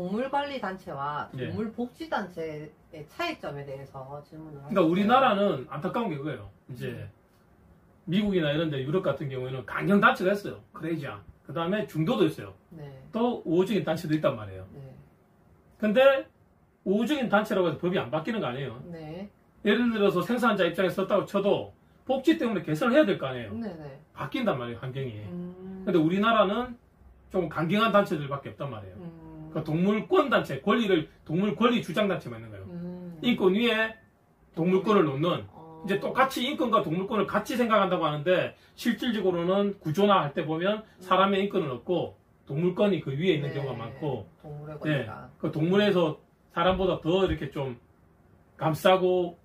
동물관리단체와 예. 동물복지단체의 차이점에 대해서 질문을 그러니까 우리나라는 안타까운 게 그거예요. 이제 미국이나 이런 데 유럽 같은 경우에는 강경 단체가 있어요. 크레이지한. 그 다음에 중도도 있어요. 네, 또 우호적인 단체도 있단 말이에요. 네, 근데 우호적인 단체라고 해서 법이 안 바뀌는 거 아니에요. 네, 예를 들어서 생산자 입장에 썼다고 쳐도 복지 때문에 개선을 해야 될 거 아니에요. 네, 네. 바뀐단 말이에요, 환경이. 음, 근데 우리나라는 좀 강경한 단체들밖에 없단 말이에요. 음, 그 동물권 단체, 권리를 동물 권리 주장 단체만 있는 거예요. 음, 인권 위에 동물권을 놓는 어, 이제 똑같이 인권과 동물권을 같이 생각한다고 하는데 실질적으로는 구조나 할 때 보면 사람의 인권은 없고 동물권이 그 위에 있는 네, 경우가 많고 동물의 네, 그 동물에서 사람보다 더 이렇게 좀 감싸고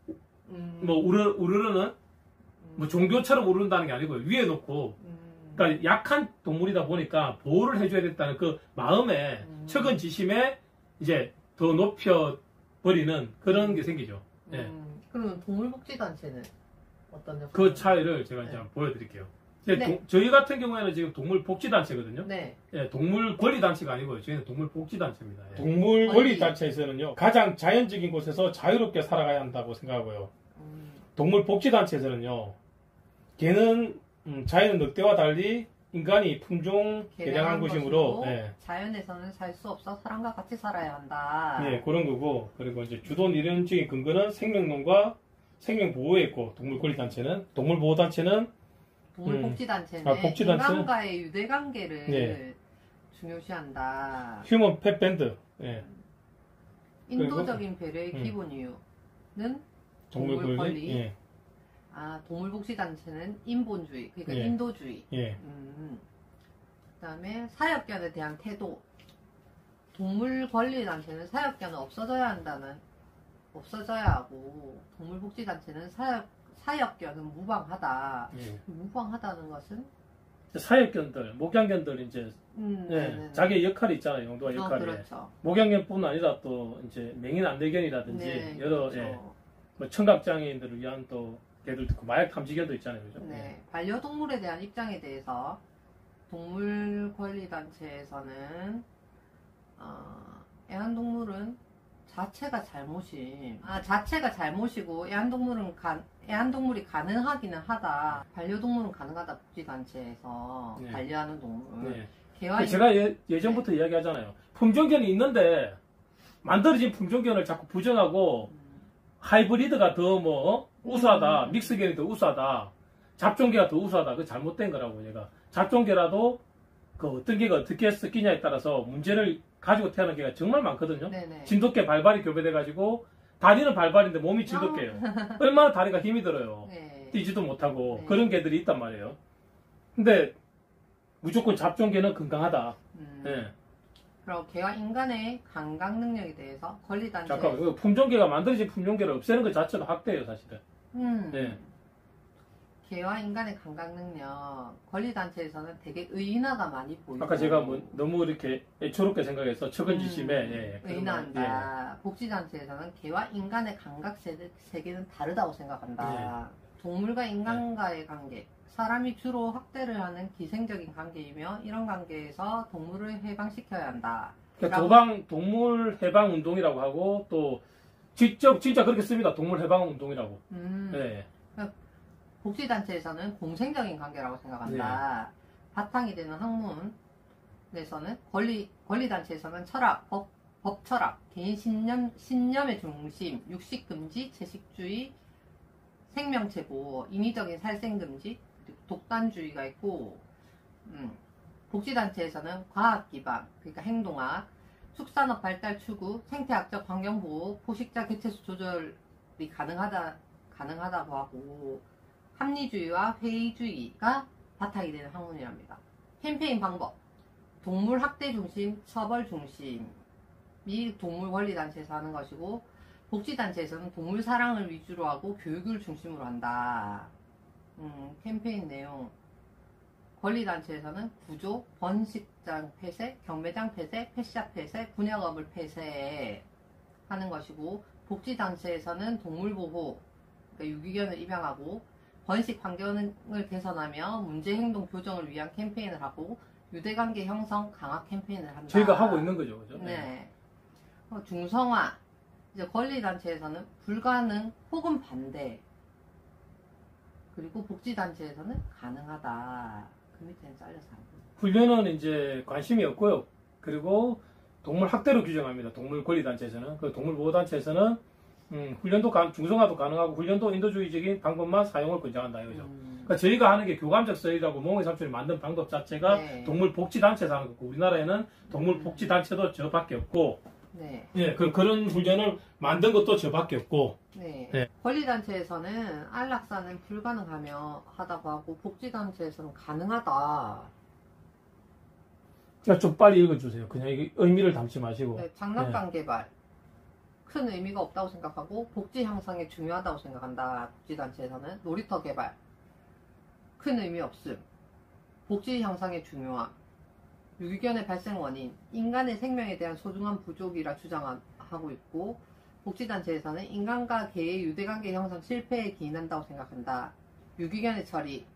음, 뭐 우르 우르르는 음, 뭐 종교처럼 우르른다는 게 아니고 위에 놓고 음, 그러니까 약한 동물이다 보니까 보호를 해줘야 겠다는 그 마음에 음. 척은 지심에 이제 더 높여 버리는 그런 게 생기죠. 예. 음, 그러면 동물복지단체는 어떤 역할? 그 차이를 제가 이제 네. 한번 보여드릴게요. 이제 네. 동- 저희 같은 경우에는 지금 동물 복지 단체거든요. 네, 예, 동물 권리 단체가 아니고요. 저희는 동물 복지 단체입니다. 예. 동물 권리 권리 단체에서는요 가장 자연적인 곳에서 자유롭게 살아가야 한다고 생각하고요. 음, 동물 복지 단체에서는요 개는 음, 자연의 늑대와 달리 인간이 품종 개량한 것이므로 예, 자연에서는 살 수 없어 사람과 같이 살아야 한다. 예, 그런 거고 그리고 이제 주돈 이론적인 근거는 생명론과 생명 보호에 있고 동물 권리 단체는 동물 보호 단체는 동물 복지 단체는 아, 복지단체? 인간과의 유대 관계를 네. 중요시한다. 휴먼 펫 밴드 예, 인도적인 배려의 음. 기본 이유는 동물 동물 권리 예, 아 그러니까 인본주의, 그러니까 예. 인도주의. 예. 음. 그다음에 사역견에 대한 태도. 동물 권리 단체는 사역견은 없어져야 한다는 없어져야 하고 동물복지 단체는 사역 사역견은 무방하다. 예. 무방하다는 것은 사역견들, 목양견들 이제 음, 예, 네네네. 자기의 역할이 있잖아요. 용도와 어, 역할이. 그렇죠. 목양견뿐 아니라 또 이제 맹인 안대견이라든지 네, 여러 그렇죠. 예, 뭐 청각 장애인들을 위한 또 개들도 있고 마약 탐지견도 있잖아요, 그죠? 네, 반려동물에 대한 입장에 대해서 동물권리단체에서는 어, 애완동물은 자체가 잘못임, 아 자체가 잘못이고 애완동물은 가, 애완동물이 가능하기는 하다. 반려동물은 가능하다 복지단체에서 네. 반려하는 동물. 네. 개와 제가 예, 예전부터 이야기하잖아요. 품종견이 있는데 만들어진 품종견을 자꾸 부정하고 음, 하이브리드가 더 뭐 우수하다, 음. 믹스견이 더 우수하다, 잡종개가 더 우수하다. 그 잘못된 거라고 얘가. 잡종개라도 그 어떤 개가 어떻게 섞이냐에 따라서 문제를 가지고 태어난 개가 정말 많거든요. 네네. 진돗개 발발이 교배돼가지고 다리는 발발인데 몸이 진돗개예요. 얼마나 다리가 힘이 들어요. 네. 뛰지도 못하고 네. 그런 개들이 있단 말이에요. 근데 무조건 잡종개는 건강하다. 음, 예. 그럼 개와 인간의 감각 능력에 대해서 권리단체. 잠깐만, 이거 품종개가 만들어진 품종개를 없애는 것 자체가 학대예요, 사실은. 음. 네. 개와 인간의 감각 능력 권리단체에서는 되게 의인화가 많이 보이고 아까 제가 뭐 너무 이렇게 애초롭게 생각해서 척은지심에 음, 예, 예, 의인화한다 복지단체에서는 개와 인간의 감각 세계, 세계는 다르다고 생각한다 네. 동물과 인간과의 관계 사람이 주로 학대를 하는 기생적인 관계이며 이런 관계에서 동물을 해방시켜야 한다 예. 그러니까 도방 동물 해방 운동이라고 하고 또 직접 진짜 그렇게 씁니다. 동물 해방 운동이라고. 음, 예. 복지단체에서는 공생적인 관계라고 생각한다. 바탕이 되는 학문에서는 권리, 권리 단체에서는 철학, 법, 법 철학, 개인 신념, 신념의 중심, 육식 금지, 채식주의, 생명체 보호, 인위적인 살생 금지, 그리고 독단주의가 있고, 음, 복지단체에서는 과학 기반, 그러니까 행동학, 축산업 발달 추구, 생태학적 환경보호, 포식자 개체수 조절이 가능하다, 가능하다고 하고, 합리주의와 회의주의가 바탕이 되는 학문이랍니다. 캠페인 방법. 동물 학대 중심, 처벌 중심이 동물 권리 단체에서 하는 것이고 복지 단체에서는 동물 사랑을 위주로 하고 교육을 중심으로 한다. 음, 캠페인 내용. 권리 단체에서는 구조, 번식 장 폐쇄, 경매장 폐쇄, 펫샵 폐쇄, 분양업을 폐쇄하는 것이고 복지 단체에서는 동물 보호, 그러니까 유기견을 입양하고 번식 환경을 개선하며 문제 행동 교정을 위한 캠페인을 하고 유대관계 형성 강화 캠페인을 한다. 저희가 하고 있는 거죠, 그죠? 네. 어, 중성화. 이제 권리단체에서는 불가능 혹은 반대. 그리고 복지단체에서는 가능하다. 그 밑에는 잘려서 안 돼. 훈련은 이제 관심이 없고요. 그리고 동물 학대로 규정합니다. 동물 권리단체에서는. 그 동물보호단체에서는 음, 훈련도 가, 중성화도 가능하고 훈련도 인도주의적인 방법만 사용을 권장한다 이거죠. 음, 그러니까 저희가 하는 게 교감적 서열이라고 몽의 삼촌이 만든 방법 자체가 네. 동물 복지단체에서 하는 거고 우리나라에는 동물 복지단체도 저밖에 없고 네. 예, 그, 그런 훈련을 만든 것도 저밖에 없고 네. 네. 권리단체에서는 안락사는 불가능하며 하다고 하고 복지단체에서는 가능하다. 그러니까 좀 빨리 읽어주세요. 그냥 이게 의미를 담지 마시고 네, 장난감 개발 큰 의미가 없다고 생각하고 복지 향상에 중요하다고 생각한다. 복지단체에서는 놀이터 개발 큰 의미 없음. 복지 향상에 중요함. 유기견의 발생 원인 인간의 생명에 대한 소중한 부족이라 주장하고 있고 복지단체에서는 인간과 개의 유대관계 형성 실패에 기인한다고 생각한다. 유기견의 처리 어,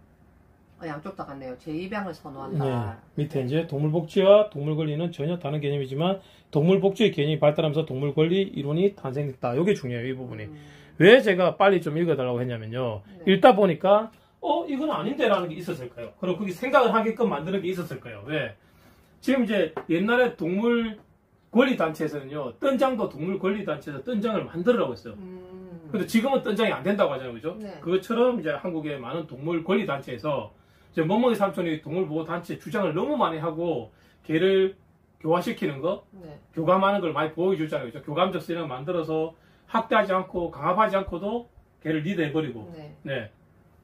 양쪽 다 같네요. 제2병을 선호한다. 네, 밑에 이제 동물 복지와 동물 권리는 전혀 다른 개념이지만 동물 복지의 개념이 발달하면서 동물 권리 이론이 탄생했다. 이게 중요해요. 이 부분이. 음, 왜 제가 빨리 좀 읽어달라고 했냐면요. 네. 읽다 보니까, 어, 이건 아닌데라는 게 있었을 거예요. 그리고 그게 생각을 하게끔 만드는 게 있었을 거예요. 왜? 지금 이제 옛날에 동물 권리 단체에서는요, 뜬장도 동물 권리 단체에서 뜬장을 만들으라고 했어요. 음, 근데 지금은 뜬장이 안 된다고 하잖아요. 그죠? 네. 그것처럼 이제 한국의 많은 동물 권리 단체에서 이제 멍멍이 삼촌이 동물보호단체 주장을 너무 많이 하고 개를 교화시키는 거, 네. 교감하는 걸 많이 보여주잖아요. 그죠? 교감적 세력을 만들어서 학대하지 않고 강압하지 않고도 개를 리드해버리고 네. 네.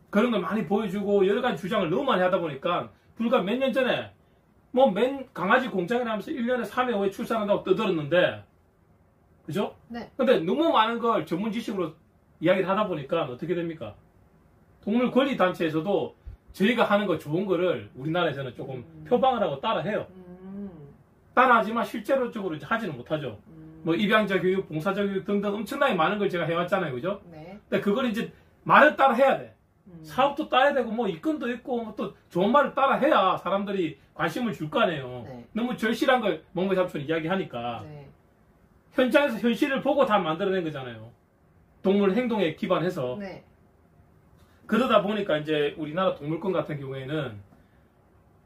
그런 걸 많이 보여주고 여러 가지 주장을 너무 많이 하다 보니까 불과 몇 년 전에 뭐 맨 강아지 공장을 하면서 1년에 3회 5회 출산한다고 떠들었는데 그죠? 네. 근데 너무 많은 걸 전문 지식으로 이야기를 하다 보니까 어떻게 됩니까? 동물 권리 단체에서도 저희가 하는 거 좋은 거를 우리나라에서는 조금 음. 표방을 하고 따라해요. 음, 따라하지만 실제로 적으로 이제 하지는 못하죠. 음, 뭐 입양자 교육, 봉사자 교육 등등 엄청나게 많은 걸 제가 해왔잖아요, 그죠? 네. 근데 그걸 이제 말을 따라 해야 돼. 음, 사업도 따야 되고 뭐 입건도 있고 뭐또 좋은 말을 따라 해야 사람들이 관심을 줄 거 아니에요. 네. 너무 절실한 걸 멍멍이 삼촌 이야기하니까 네. 현장에서 현실을 보고 다 만들어낸 거잖아요. 동물 행동에 기반해서 네. 그러다 보니까 이제 우리나라 동물권 같은 경우에는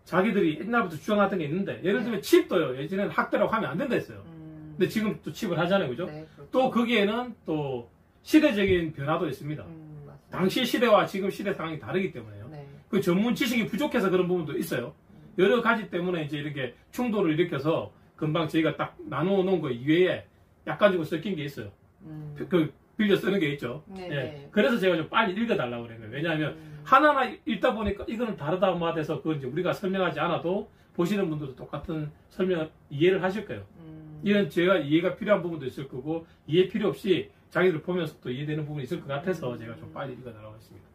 자기들이 옛날부터 주장하던 게 있는데 예를 들면 칩도요. 예전에는 학대라고 하면 안 된다 했어요. 음, 근데 지금 또 칩을 하잖아요, 그죠? 네, 그렇죠. 또 거기에는 또 시대적인 변화도 있습니다. 음. 당시 시대와 지금 시대 상황이 다르기 때문에요. 네. 그 전문 지식이 부족해서 그런 부분도 있어요. 여러 가지 때문에 이제 이렇게 충돌을 일으켜서 금방 저희가 딱 나누어 놓은 거 이외에 약간 좀 섞인 게 있어요. 음, 그 빌려 쓰는 게 있죠. 네, 예. 네. 그래서 제가 좀 빨리 읽어달라고 그래요. 왜냐하면 음, 하나하나 읽다 보니까 이거는 다르다 말해서 그건 이제 우리가 설명하지 않아도 보시는 분들도 똑같은 설명을 이해를 하실 거예요. 음, 이런 제가 이해가 필요한 부분도 있을 거고 이해 필요 없이 자기들 보면서 또 이해되는 부분이 있을 것 같아서 제가 좀 빨리 읽어달라고 했습니다.